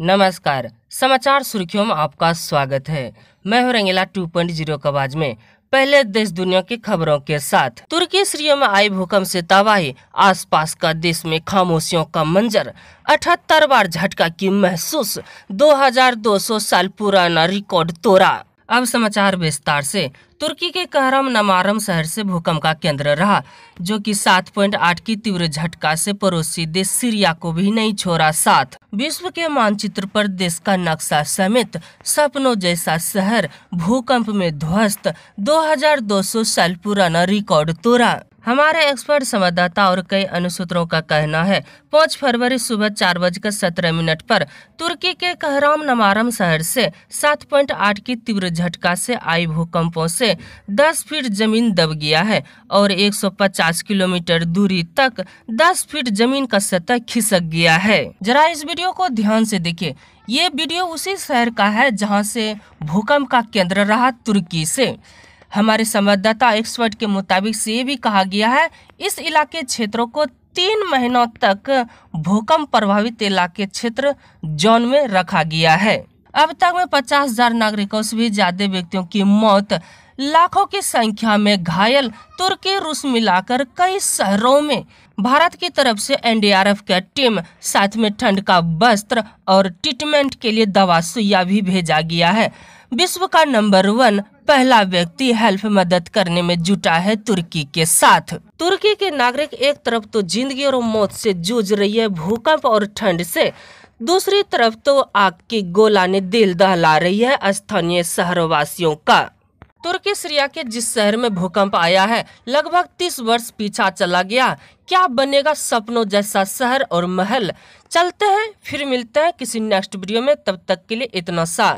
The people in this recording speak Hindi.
नमस्कार। समाचार सुर्खियों में आपका स्वागत है। मैं हूँ रंगीला 2.0 का आवाज़ में। पहले देश दुनिया की खबरों के साथ। तुर्की सीरिया में आई भूकंप से तबाही। आसपास का देश में खामोशियों का मंजर। अठहत्तर बार झटका की महसूस। 2200 साल पुराना रिकॉर्ड तोड़ा। अब समाचार विस्तार से। तुर्की के कहरम नमारम शहर से भूकंप का केंद्र रहा, जो कि 7.8 की तीव्र झटका से पड़ोसी देश सीरिया को भी नहीं छोड़ा साथ। विश्व के मानचित्र पर देश का नक्शा समेत सपनों जैसा शहर भूकंप में ध्वस्त 2200 साल पुराना रिकॉर्ड तोड़ा। हमारे एक्सपर्ट, संवाददाता और कई अनुसूत्रों का कहना है, पाँच फरवरी सुबह चार बजकर सत्रह मिनट पर तुर्की के कहराम नमारम शहर से 7.8 की तीव्र झटका से आई भूकंपों से 10 फीट ज़मीन दब गया है और 150 किलोमीटर दूरी तक 10 फीट ज़मीन का सतह खिसक गया है। जरा इस वीडियो को ध्यान से देखिए। ये वीडियो उसी शहर का है जहाँ से भूकंप का केंद्र रहा तुर्की से। हमारे संवाददाता एक्सपर्ट के मुताबिक से ये भी कहा गया है, इस इलाके क्षेत्रों को तीन महीनों तक भूकंप प्रभावित इलाके क्षेत्र जोन में रखा गया है। अब तक में पचास हज़ार नागरिकों से भी ज़्यादा व्यक्तियों की मौत, लाखों की संख्या में घायल तुर्की, रूस मिलाकर कई शहरों में। भारत की तरफ़ से एनडीआरएफ का टीम साथ में ठंड का वस्त्र और ट्रीटमेंट के लिए दवा सुइया भी भेजा गया है। विश्व का नंबर वन पहला व्यक्ति हेल्प मदद करने में जुटा है तुर्की के साथ। तुर्की के नागरिक एक तरफ़ तो ज़िंदगी और मौत से जूझ रही है, भूकंप और ठंड से। दूसरी तरफ़ तो आग की गोला ने दिल दहला रही है स्थानीय शहरवासियों का। तुर्की सीरिया के जिस शहर में भूकंप आया है, लगभग तीस वर्ष पीछा चला गया। क्या बनेगा सपनों जैसा शहर और महल? चलते हैं, फिर मिलते हैं किसी नेक्स्ट वीडियो में, तब तक के लिए इतना सा।